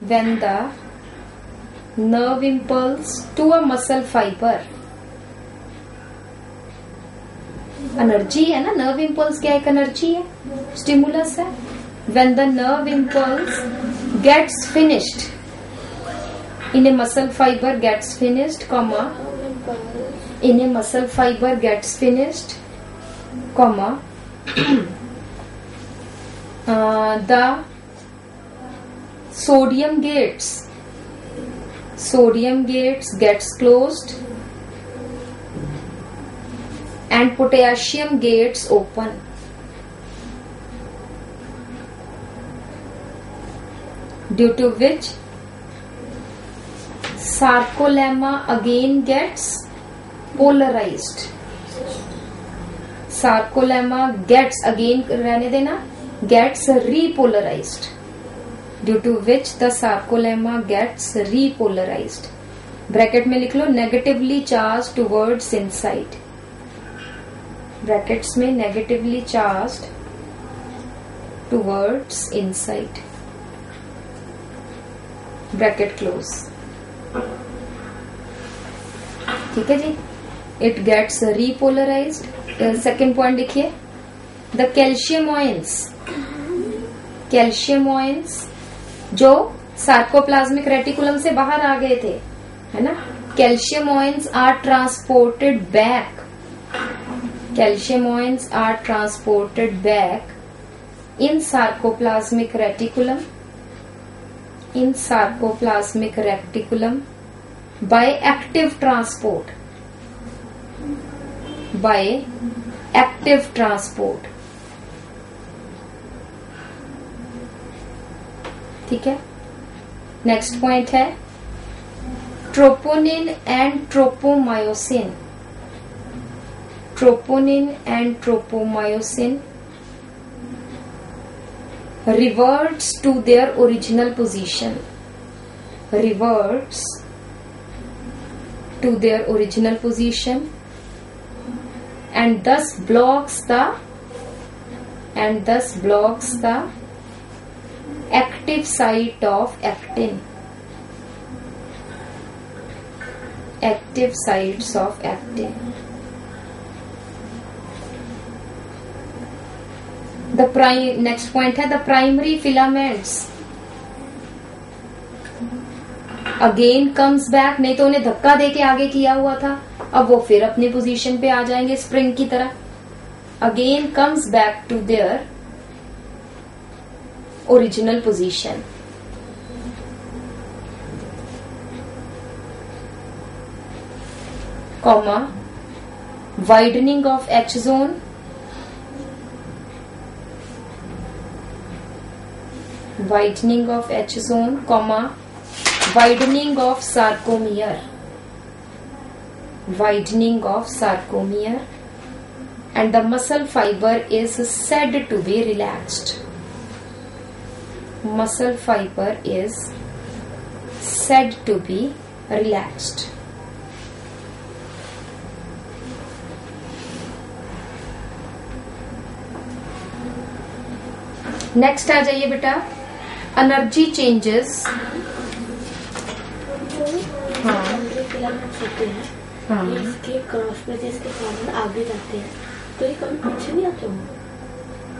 when the nerve impulse to a muscle fiber energy है ना nerve impulse क्या एक एनर्जी है स्टिमुलस है when the nerve impulse gets finished in a muscle fiber gets finished comma in a muscle fiber gets finished comma uh, the sodium gates sodium gates gets closed and potassium gates open due to which sarcolemma again gets polarized sarcolemma gets again रहने देना gets repolarized Due to which the sarcolemma gets repolarized. Bracket में लिख लो negatively charge towards inside brackets में negatively charge towards inside bracket close ठीक है जी? It gets repolarize second point लिखिए the calcium ions calcium ions जो sarcoplasmic reticulum से बाहर आ गए थे, है ना? Calcium ions are transported back calcium ions are transported back in sarcoplasmic reticulum in sarcoplasmic reticulum by active transport. By active transport. ठीक है? नेक्स्ट पॉइंट है। Troponin and tropomyosin troponin and tropomyosin reverts to their original position reverts to their original position and thus blocks the and thus blocks the active site of actin. Active sites of actin. The prime next point है the primary filaments again comes back नहीं तो उन्हें धक्का देके आगे किया हुआ था। अब वो फिर अपनी पोजीशन पे आ जाएँगे स्प्रिंग की तरह। Again comes back to their original position. comma widening of H zone. Widening of H zone comma widening of sarcomere. Widening of sarcomere. And the muscle fiber is said to be relaxed. Muscle fiber is said to be relaxed. Next आ जाइए बेटा। Energy changes हाँ। हाँ। इसके cross bridges के कारण आगे जाते हैं तो ये कभी पीछे नहीं आते हो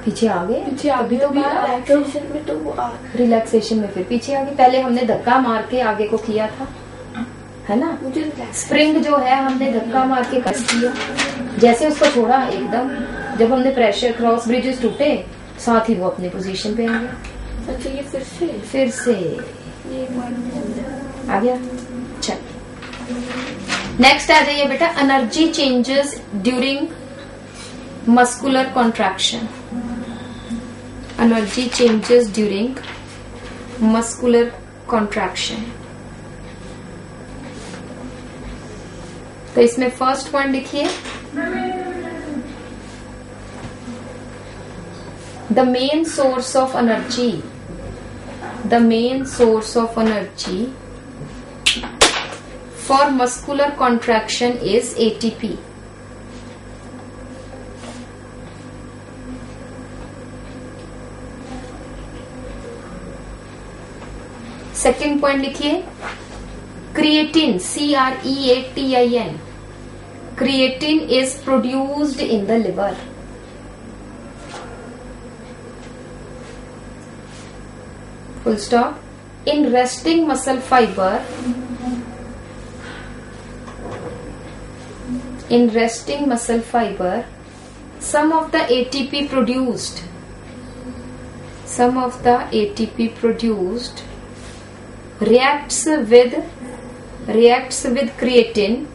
पीछे आ गए। पीछे आगे तो रिलैक्सेशन में तो वो आ रिलैक्सेशन में फिर पीछे आ गए। पहले हमने धक्का मार के आगे को किया था। है ना? मुझे स्प्रिंग जो है हमने धक्का मार के कस किया। जैसे उसको छोड़ा एकदम। जब हमने प्रेशर क्रॉस ब्रिजेस टूटे साथ ही वो अपने पोजीशन पे आ गया। अच्छा ये फिर से? फिर से। ये आ गया। चल। नेक्स्ट आ जाइए बेटा। Energy changes during muscular contraction energy changes during muscular contraction तो इसमें फ़र्स्ट पॉइंट लिखिए the main source of energy the main source of energy for muscular contraction is ATP. Second point लिखिए। Creatine C R E A T I N creatine is produced in the liver full stop in resting muscle fibre in resting muscle fibre some of the ATP produced some of the ATP produced reacts with reacts with creatine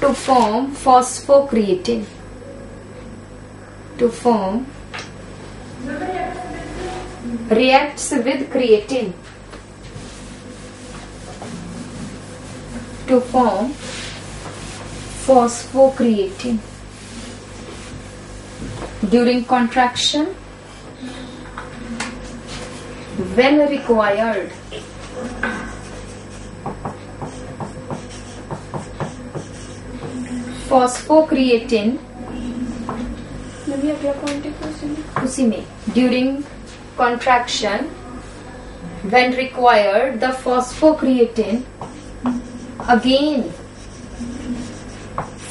to form phosphocreatine. To form reacts with creatine. To form phosphocreatine. During contraction when required phosphocreatine mummy अगला point है question उसी में during contraction when required the phosphocreatine again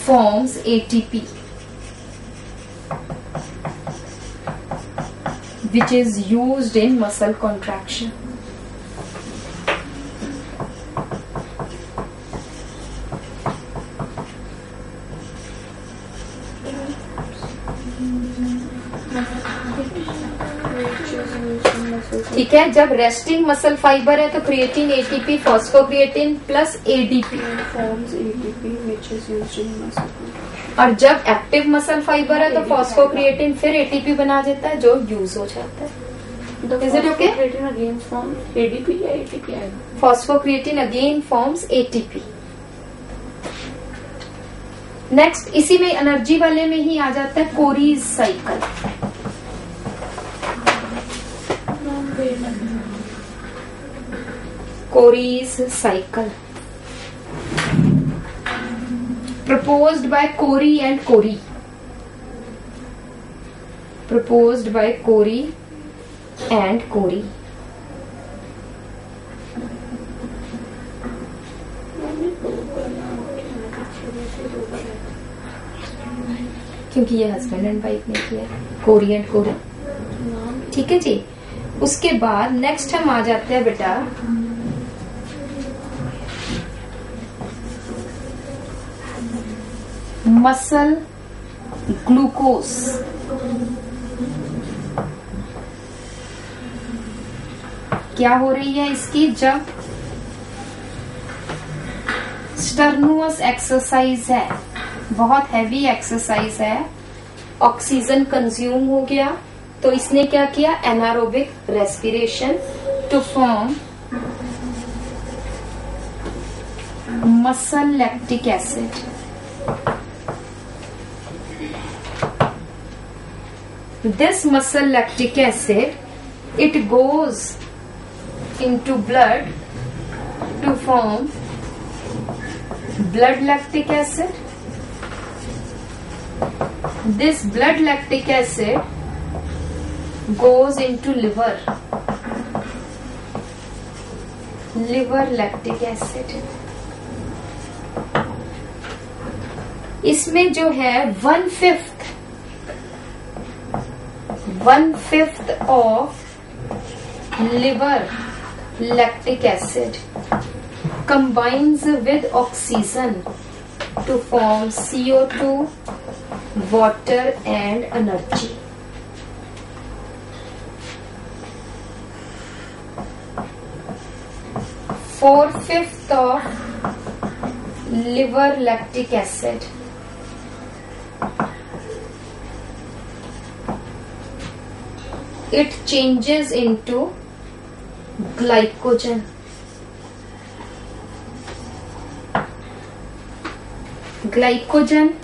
forms ATP which is used in muscle contraction. ठीक है, जब resting muscle fibre है तो creatine ATP phosphocreatine plus ADP forms ATP which is used in muscle और जब active muscle fibre है तो phosphocreatine फिर एटीपी बना देता है जो यूज़ हो जाता है। या phosphocreatine again forms ATP next इसी में एनर्जी वाले में ही आ जाता है Cori's cycle Cori's cycle proposed by Corey and Corey. Proposed by Corey and Corey. क्योंकि ये हस्बैंड एंड वाइफ ने किया कोरी एंड कोरी ठीक है जी उसके बाद नेक्स्ट हम आ जाते हैं बेटा मसल ग्लूकोज क्या हो रही है इसकी? जब स्टर्नुअस एक्सरसाइज है, बहुत हैवी एक्सरसाइज है ऑक्सीजन कंज्यूम हो गया तो इसने क्या किया? Anaerobic respiration to form muscle lactic acid this muscle lactic acid it goes into blood to form blood lactic acid this blood lactic acid goes into liver liver lactic acid इसमें जो है one fifth one fifth of liver lactic acid combines with oxygen to form CO2, water and energy. Four fifth of liver lactic acid it changes into glycogen. Glycogen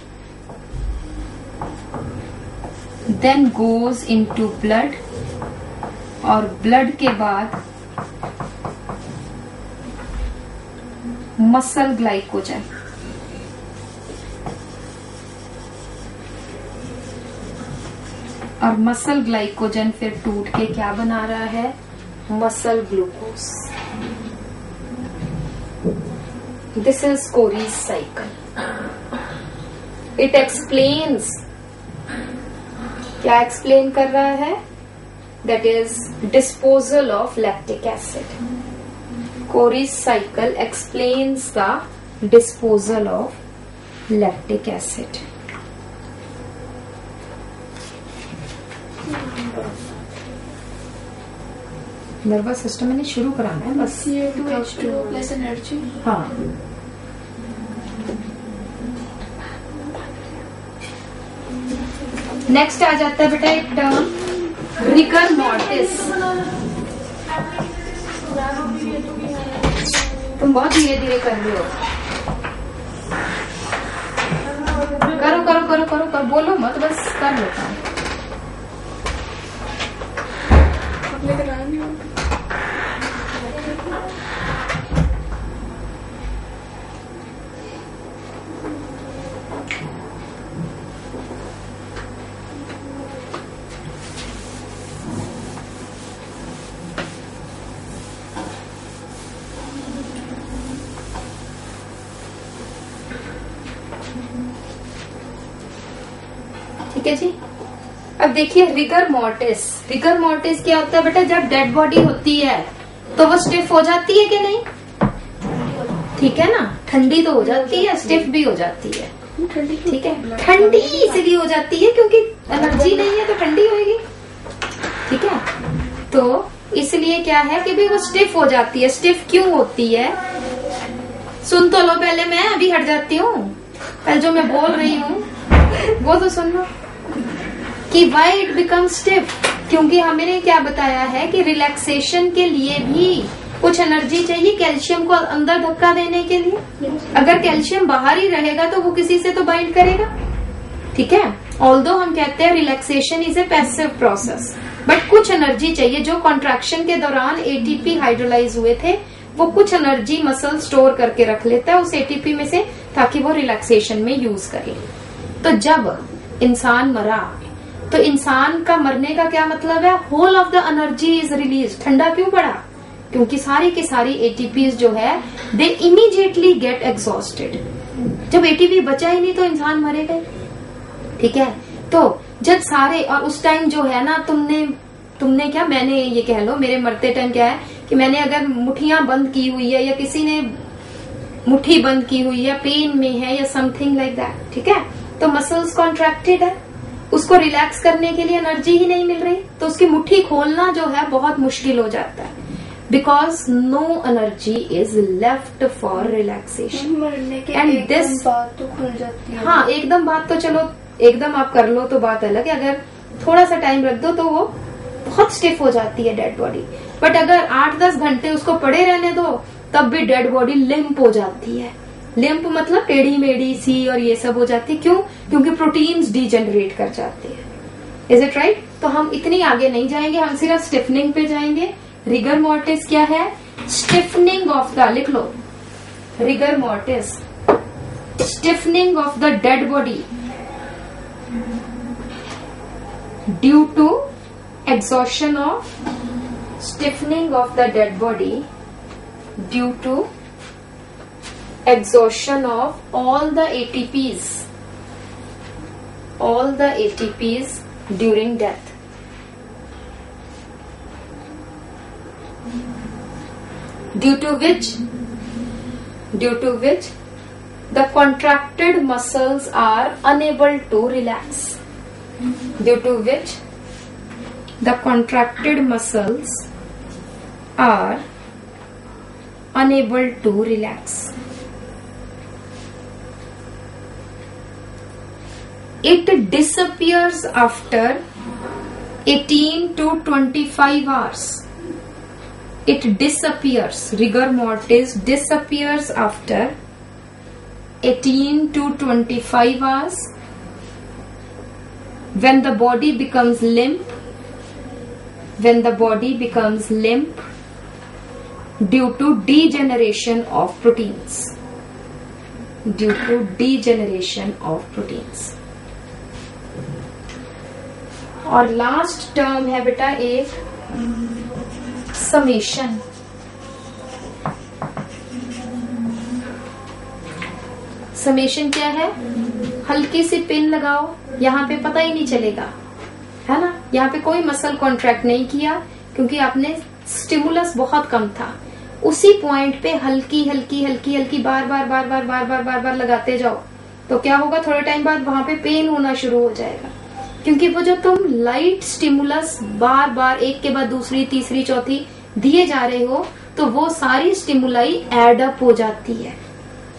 then goes into blood और blood के बाद muscle glycogen और muscle glycogen फिर टूट के क्या बना रहा है? Muscle glucose. This is Cory's cycle it explains क्या एक्सप्लेन कर रहा है? That is disposal of lactic acid Cori's cycle explains the disposal of lactic acid nervous system मैंने शुरू कराना है बस CO2H2O plus energy. हाँ। नेक्स्ट आ जाता है बेटा एक टर्म रिगर मॉर्टिस तुम बहुत धीरे धीरे कर रहे हो। करो करो करो करो करो बोलो मत बस कर लेता हूँ आपने कराया अब देखिए रिगर मोर्टिस रिगर मोर्टिस क्या होता है बेटा? जब डेड बॉडी होती है तो वो स्टिफ हो जाती है कि नहीं? ठीक है ना? ठंडी तो हो जाती है स्टिफ भी हो जाती है। ठीक है? ठंडी इसलिए हो जाती है क्योंकि एनर्जी नहीं है तो ठंडी होगी ठीक है? तो इसलिए क्या है कि भी वो स्टिफ हो जाती है। स्टिफ क्यों होती है? सुन तो लो पहले, मैं अभी हट जाती हूँ। पहले जो मैं बोल रही हूँ, वो तो सुन लो। कि वाई इट बिकम स्टिफ क्योंकि हमने क्या बताया है कि रिलैक्सेशन के लिए भी कुछ एनर्जी चाहिए कैल्शियम को अंदर धक्का देने के लिए। अगर कैल्शियम बाहर ही रहेगा तो वो किसी से तो बाइंड करेगा। ठीक है? ऑल हम कहते हैं relaxation is a passive process but कुछ एनर्जी चाहिए जो कॉन्ट्रैक्शन के दौरान एटीपी हाइड्रोलाइज हुए थे, वो कुछ एनर्जी मसल स्टोर करके रख लेता है उस एटीपी में से, ताकि वो रिलैक्सेशन में यूज़ करे। तो जब इंसान मरा तो इंसान का मरने का क्या मतलब है? Whole of the energy is release ठंडा क्यों पड़ा? क्योंकि सारी की सारी एटीपी जो है दे इमीडिएटली गेट एग्जॉस्टेड जब एटीपी बचा ही नहीं तो इंसान मरे गए। ठीक है? तो जब सारे, और उस टाइम जो है ना, तुमने तुमने क्या, मैंने ये कह लो, मेरे मरते टाइम क्या है कि मैंने अगर मुठिया बंद की हुई है या किसी ने मुट्ठी बंद की हुई है पेन में है या समथिंग लाइक दैट ठीक है? तो मसल्स कॉन्ट्रैक्टेड है। उसको रिलैक्स करने के लिए एनर्जी ही नहीं मिल रही तो उसकी मुट्ठी खोलना जो है बहुत मुश्किल हो जाता है। Because no energy is left for relaxation And एकदम this- तो खुल जाती है। हाँ एकदम बात तो चलो एकदम आप कर लो तो बात अलग है। अगर थोड़ा सा टाइम रख दो तो वो बहुत स्टिफ हो जाती है डेड बॉडी बट अगर आठ दस घंटे उसको पड़े रहने दो तब भी डेड बॉडी लिम्प हो जाती है। लिम्प मतलब टेढ़ी मेढ़ी सी और ये सब हो जाती क्यों? क्योंकि प्रोटीन्स डीजेनरेट कर जाते हैं। इज़ इट राइट तो हम इतनी आगे नहीं जाएँगे, हम सिर्फ़ स्टिफनिंग पे जाएँगे। रिगर मोर्टिस क्या है? स्टिफनिंग ऑफ़ द लिख लो। Rigor mortis stiffening of the dead body due to exhaustion of stiffening of the dead body, due to exhaustion of all the ATPs all the ATPs during death. Due to which due to which the contracted muscles are unable to relax. Due to which the contracted muscles are unable to relax it disappears after 18 to 25 hours. It disappears. Rigor mortis disappears after 18 to 25 hours. When the body becomes limp when the body becomes limp due to degeneration of proteins. Due to degeneration of proteins और last term है बेटा एक summation summation क्या है? हल्की C pin लगाओ, यहाँ पे पता ही नहीं चलेगा, है ना? यहाँ पे कोई मसल कॉन्ट्रैक्ट नहीं किया, क्योंकि आपने स्टिमुलस बहुत कम था। उसी पॉइंट पे हल्की हल्की हल्की हल्की बार बार बार बार बार बार बार बार लगाते जाओ तो क्या होगा? थोड़े टाइम बाद वहाँ पे पेन होना शुरू हो जाएगा। क्योंकि वो जो तुम लाइट स्टिमुलस बार बार एक के बाद दूसरी, तीसरी, चौथी दिए जा रहे हो तो वो सारी स्टिमुलाई एड अप हो जाती है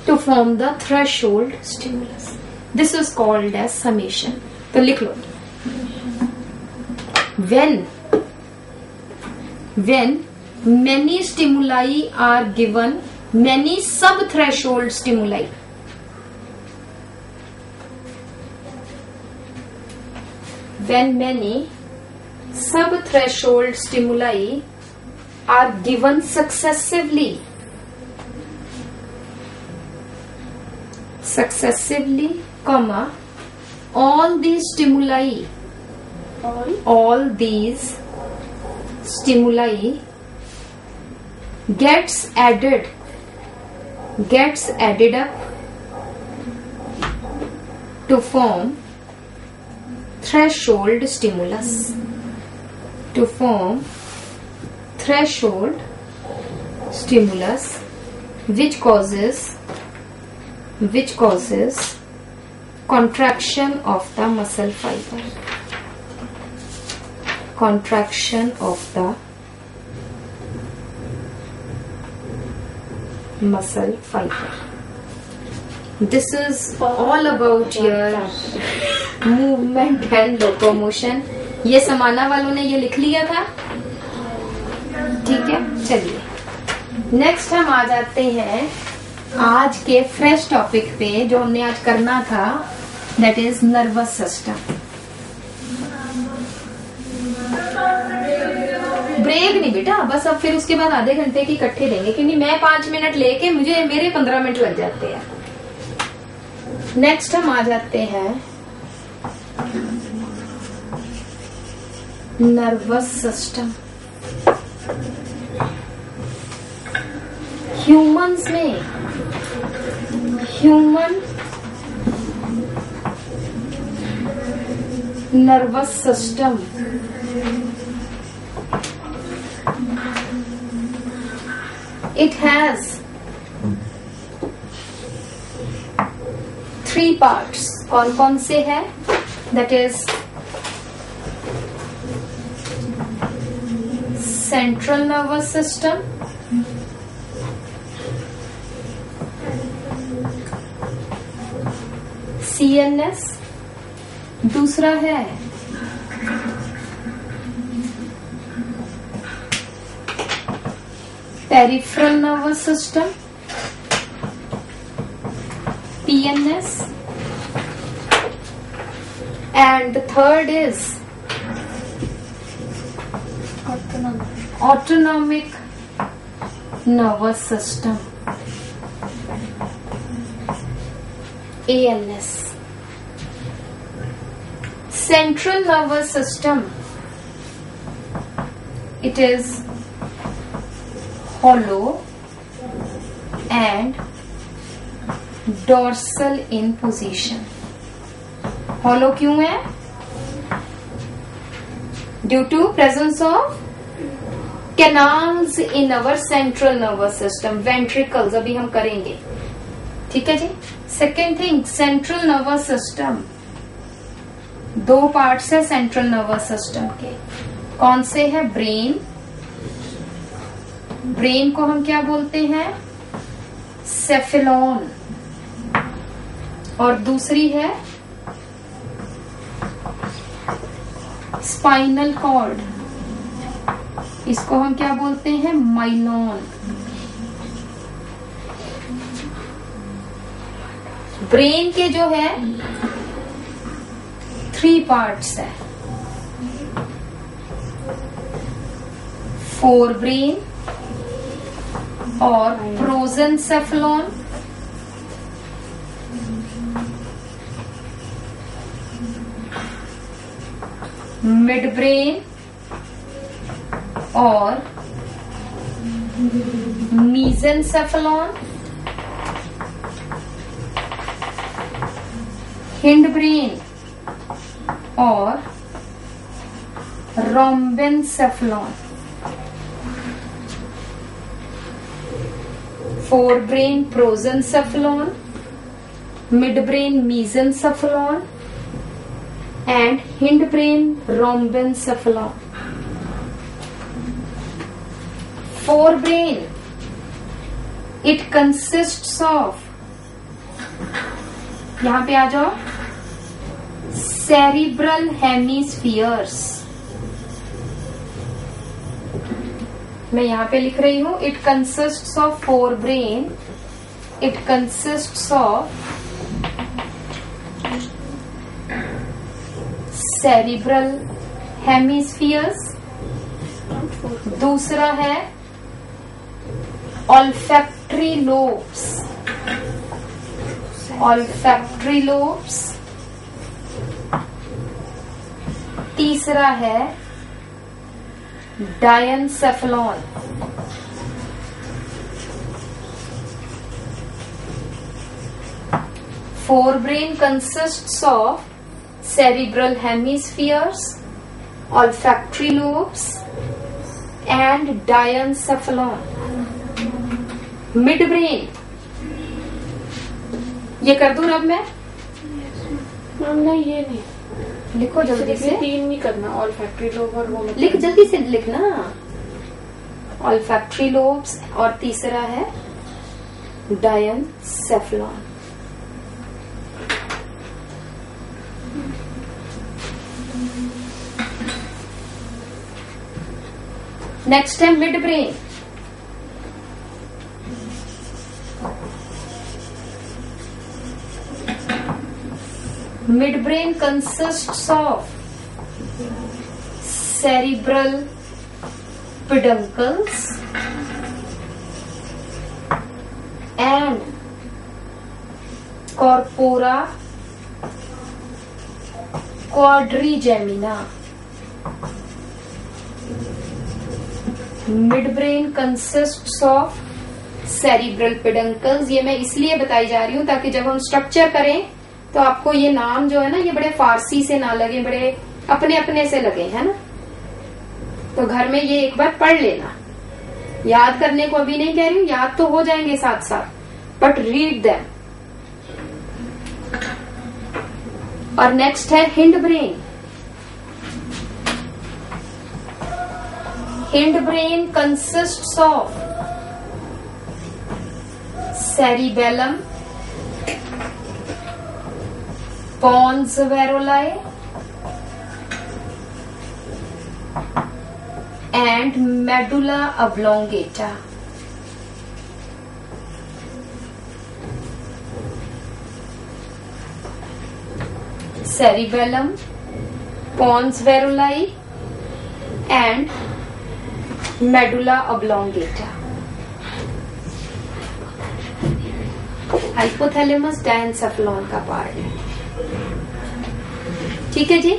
to form the threshold stimulus this is called as summation तो लिख लो when when many stimuli are given, many sub-threshold stimuli. When many sub-threshold stimuli are given successively, successively, comma, all these stimuli, all, all these stimuli gets added gets added up to form threshold stimulus to form threshold stimulus which causes which causes contraction of the muscle fiber contraction of the muscle fiber. This is all about your movement and locomotion. ये समाना वालों ने ये लिख लिया था। ठीक है, चलिए। नेक्स्ट हम आ जाते हैं आज के फ्रेश टॉपिक पे, जो हमने आज करना था that is nervous system break नहीं बेटा, बस अब फिर उसके बाद आधे घंटे की इकट्ठे देंगे क्योंकि मैं पाँच मिनट लेके मुझे मेरे पंद्रह मिनट लग जाते हैं। नेक्स्ट हम आ जाते हैं। नर्वस सिस्टम ह्यूमंस में human nervous system it has three parts कौन कौन से है? That is central nervous system CNS दूसरा है peripheral nervous system PNS and the third is autonomic, autonomic nervous system. ANS central nervous system. It is hollow and dorsal in position. Hollow क्यों है? Due to presence of canals in our central nervous system ventricles अभी हम करेंगे। ठीक है जी? Second thing central nervous system दो parts है central nervous system के। कौन से है? ब्रेन ब्रेन को हम क्या बोलते हैं? सेफिलोन और दूसरी है स्पाइनल कॉर्ड इसको हम क्या बोलते हैं? माइलोन ब्रेन के जो है थ्री पार्ट्स है. फोर ब्रेन और प्रोजेंसेफ्लॉन मिड ब्रेन और मीजेंसेफलॉन हिंड ब्रेन और rhombencephalon. Forebrain prosencephalon midbrain mesencephalon and hindbrain rhombencephalon forebrain, it consists of, यहाँ पे आ जाओ सेरिब्रल हेमीस्फियर्स मैं यहाँ पे लिख रही हूँ it consist of forebrain it consist of cerebral hemispheres दूसरा है ऑल्फैक्ट्री लोब्स ऑल्फैक्ट्री लोब्स तीसरा है diencephalon forebrain consist of cerebral hemispheres, olfactory lobes, and diencephalon. Midbrain. ये कर दू अब मैं? नहीं ये नहीं। लिखो जल्दी से। तीन नहीं करना ऑल फैक्ट्री लोब और वो लिख जल्दी से लिखना। ऑल्फैक्ट्री लोब्स और तीसरा है diencephalon Next time midbrain. Midbrain consists of cerebral peduncles and corpora quadrigemina. Midbrain consists of cerebral peduncles ये मैं इसलिए बताई जा रही हूँ ताकि जब हम स्ट्रक्चर करें तो आपको ये नाम जो है ना, ये बड़े फारसी से ना लगे, बड़े अपने अपने से लगे, है ना? तो घर में ये एक बार पढ़ लेना। याद करने को अभी नहीं कह रही हूँ, याद तो हो जाएँगे साथ साथ बट रीड देम और नेक्स्ट है hindbrain. Hindbrain consists of cerebellum, pons veroli, and medulla oblongata. Cerebellum, pons veroli, and medulla oblongata. Hypothalamus diencephalon का पार्ट है ठीक है जी?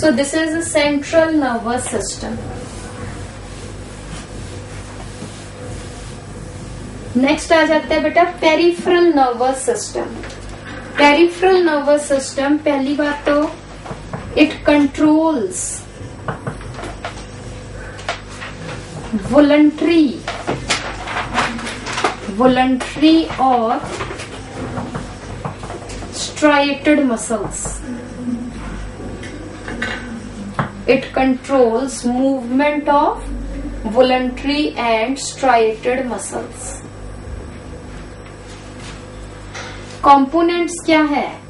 So this is a central nervous system next आ जाता है बेटा peripheral nervous system peripheral nervous system पहली बात तो इट कंट्रोल्स वोलंट्री वोलंट्री और striated muscles it controls movement of voluntary and striated muscles components क्या है?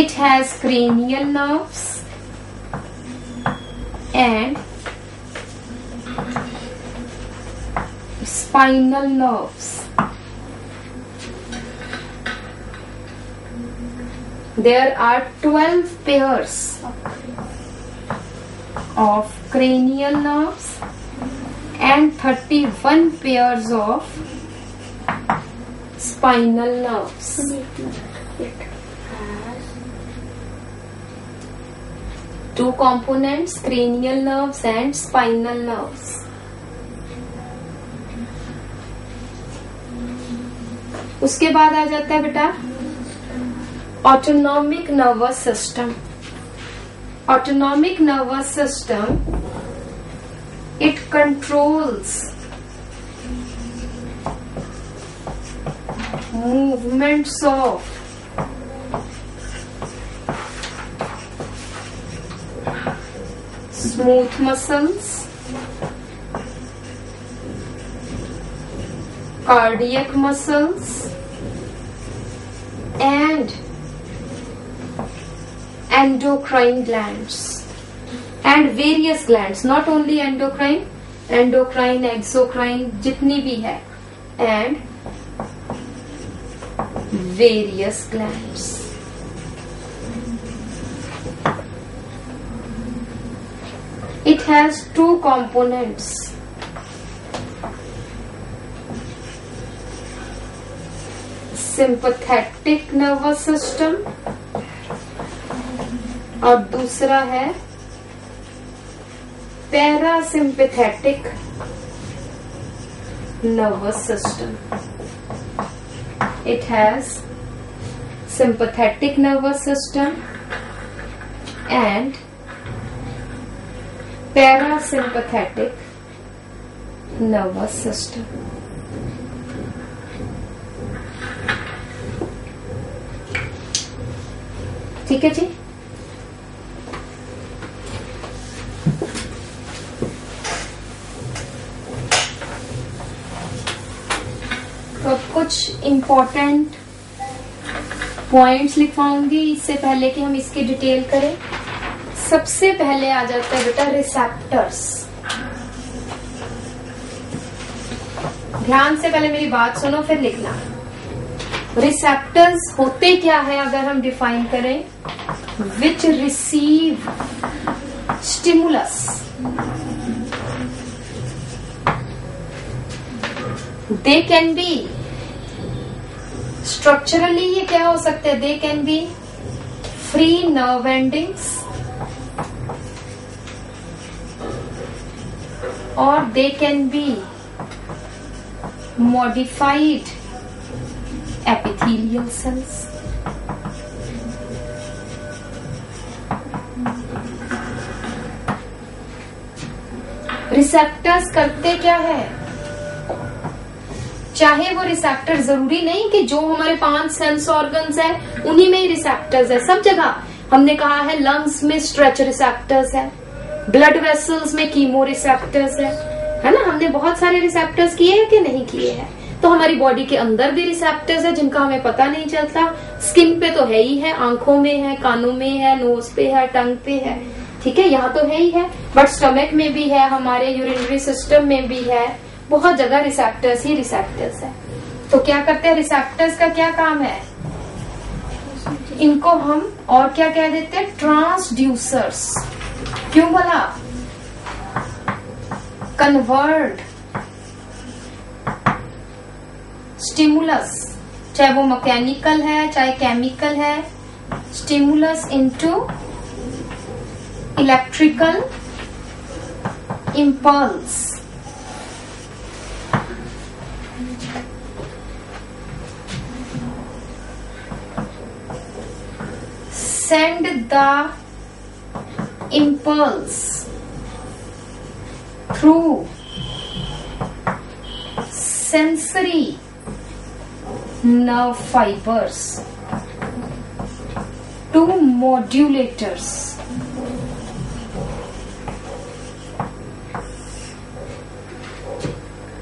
It has cranial nerves and spinal nerves. There are 12 pairs of cranial nerves and 31 pairs of spinal nerves. Two components cranial nerves and spinal nerves. उसके बाद आ जाता है बेटा autonomic nervous system autonomic nervous system it controls movements of smooth muscles, cardiac muscles. And endocrine glands. And various glands. Not only endocrine endocrine exocrine jitni bhi hai and various glands. has two components. Sympathetic nervous system और दूसरा है parasympathetic nervous system it has sympathetic nervous system and parasympathetic nervous system. ठीक है जी तो कुछ important points लिखवाऊँगी, इससे पहले कि हम इसकी डिटेल करें सबसे पहले आ जाता है बेटा रिसेप्टर्स ध्यान से पहले मेरी बात सुनो, फिर लिखना। रिसेप्टर्स होते क्या है अगर हम डिफाइन करें? Which receive stimulus they can be structurally ये क्या हो सकते हैं? They can be free nerve endings और they can be modified epithelial cells. Receptors करते क्या है? चाहे वो रिसेप्टर ज़रूरी नहीं कि जो हमारे पाँच सेंस ऑर्गन्स है, उन्हीं में ही रिसेप्टर्स है। सब जगह हमने कहा है लंग्स में स्ट्रेच रिसेप्टर्स है। ब्लड वेसल्स में कीमो रिसेप्टर्स है। है ना? हमने बहुत सारे रिसेप्टर्स किए हैं कि नहीं किए हैं? तो हमारी बॉडी के अंदर भी रिसेप्टर्स है जिनका हमें पता नहीं चलता। स्किन पे तो है ही है, आँखों में है, कानों में है नोज़ पे है टंग पे है। ठीक है? यहाँ तो है ही है। बट स्टमक में भी है, हमारे यूरिनरी सिस्टम में भी है। बहुत जगह रिसेप्टर्स ही रिसेप्टर्स है। तो क्या करते हैं? रिसेप्टर्स का क्या काम है? इनको हम और क्या कह देते हैं? ट्रांसड्यूसर्स क्यों बोला? कन्वर्ट स्टिमुलस चाहे वो मैकेनिकल है, चाहे केमिकल है stimulus into electrical impulse. Send the impulse. Through sensory nerve fibers to modulators